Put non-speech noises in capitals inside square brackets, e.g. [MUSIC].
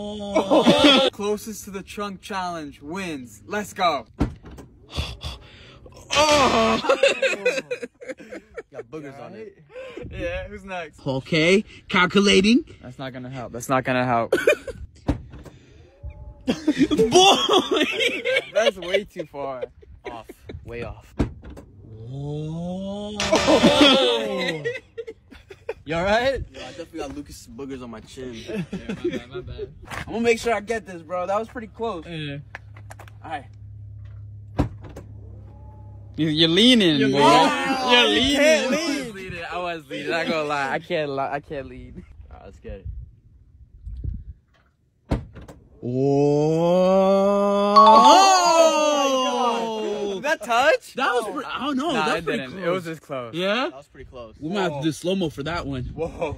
[LAUGHS] Closest to the trunk challenge wins. Let's go. Oh. [LAUGHS] Got boogers on it. Yeah, who's next? Okay, calculating. That's not gonna help. That's not gonna help. [LAUGHS] Boy! That's way too far. Off. Way off. Oh. You alright? Yo, I definitely got Lucas boogers on my chin. [LAUGHS] Yeah, my bad, my bad. I'm gonna make sure I get this, bro. That was pretty close. Yeah. Alright. You're leaning. You're man. leaning. Oh, you're You leaning. can't I lean. was leading. I was leading. I gonna lie. I can't lie. I can't lead. Alright, let's get it. Oh! That touch? That was pretty, I oh, don't know. Nah, that's it pretty didn't. close. It was just close. Yeah? That was pretty close. We might have to do slow mo for that one. Whoa.